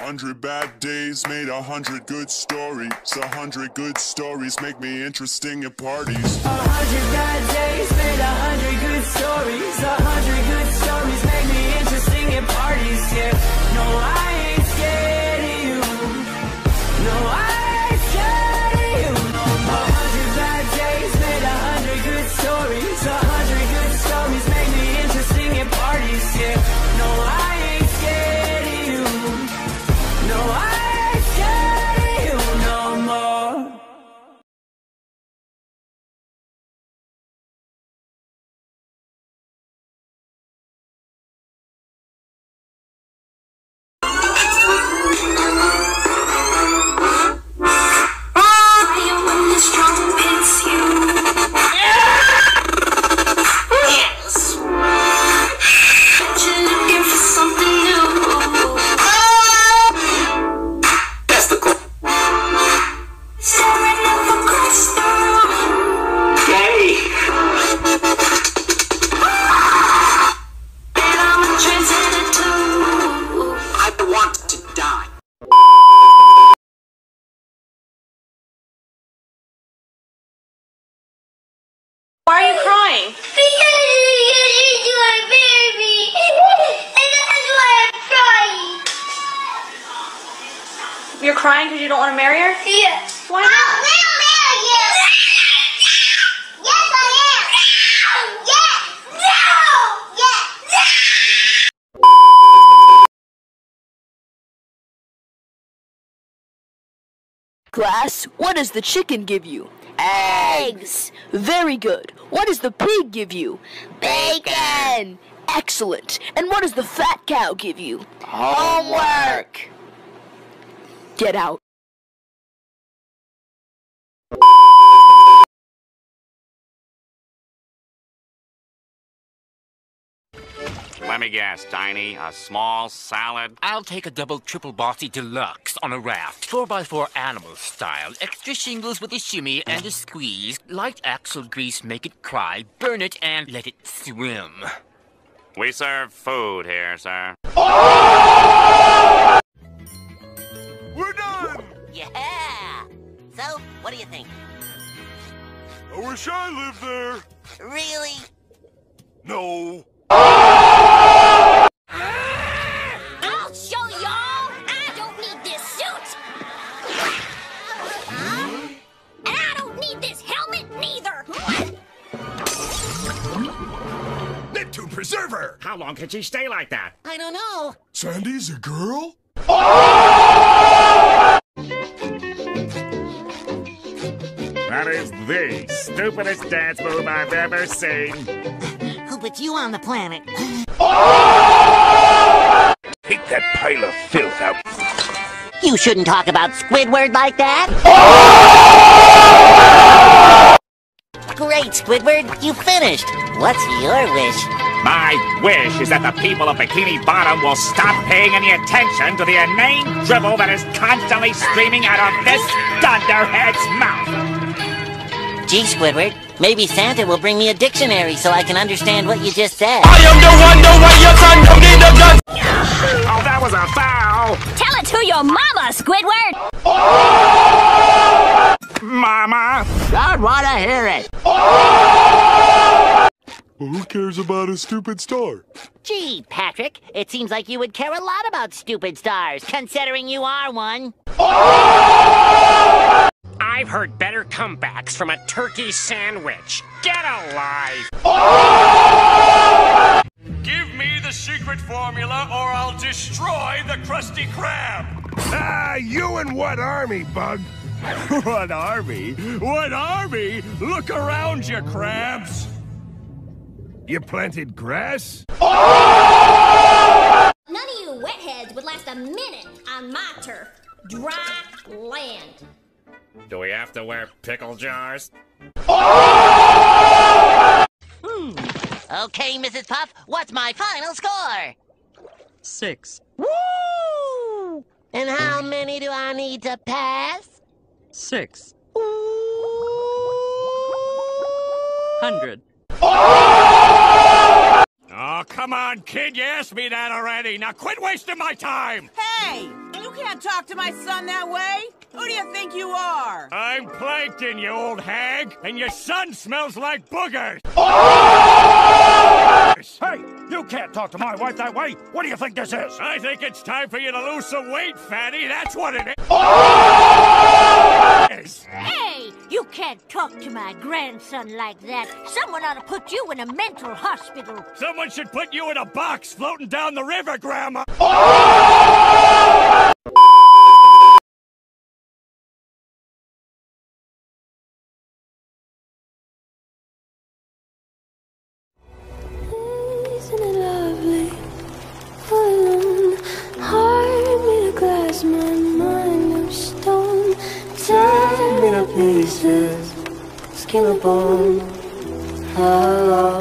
Hundred bad days made a hundred good stories. A hundred good stories make me interesting at parties. A hundred bad days made a hundred good stories. A hundred good stories make me interesting at parties. Yeah, no, I ain't scared of you. No, I Why are you crying? Because you are baby. And that's why I'm crying. You're crying because you don't want to marry her? Yeah. Why I not? will marry you. Yes, I am. Yes. No. Yes. Class, what does the chicken give you? Eggs! Very good. What does the pig give you? Bacon! Excellent. And what does the fat cow give you? Homework! Get out. Let me guess, Tiny. A small salad? I'll take a double triple bossy deluxe on a raft, 4x4 animal style, extra shingles with a shimmy and a squeeze, light axle grease, make it cry, burn it, and let it swim. We serve food here, sir. We're done! Yeah. So, what do you think? I wish I lived there. Really? No. I'll show y'all. I don't need this suit. And I don't need this helmet neither. Neptune Preserver! How long can she stay like that? I don't know. Sandy's a girl? That is the stupidest dance move I've ever seen. Put you on the planet? Take that pile of filth out. You shouldn't talk about Squidward like that. Great, Squidward. You finished. What's your wish? My wish is that the people of Bikini Bottom will stop paying any attention to the inane dribble that is constantly streaming out of this dunderhead's mouth. Gee, Squidward, maybe Santa will bring me a dictionary so I can understand what you just said. Oh, that was a foul! Tell it to your mama, Squidward. Oh! Mama! I'd want to hear it. Well, who cares about a stupid star? Gee, Patrick, it seems like you would care a lot about stupid stars, considering you are one. I've heard better comebacks from a turkey sandwich. Get alive! Give me the secret formula or I'll destroy the Krusty Krab! Ah, you and what army, Bug? what army? What army? Look around you, crabs! You planted grass? None of you wetheads would last a minute on my turf. Dry land. Do we have to wear pickle jars? Oh! Hmm. Okay, Mrs. Puff, what's my final score? Six. Woo! And how many do I need to pass? Six. Hundred. Oh, come on, kid, you asked me that already. Now quit wasting my time! Hey! You can't talk to my son that way! Who do you think you are? I'm Plankton, you old hag, and your son smells like boogers! Hey, you can't talk to my wife that way. What do you think this is? I think it's time for you to lose some weight, fatty. That's what it is. Hey, you can't talk to my grandson like that. Someone ought to put you in a mental hospital. Someone should put you in a box floating down the river, Grandma. Isn't Pieces, skin and bone. How